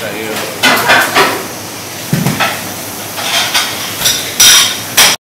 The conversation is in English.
that you.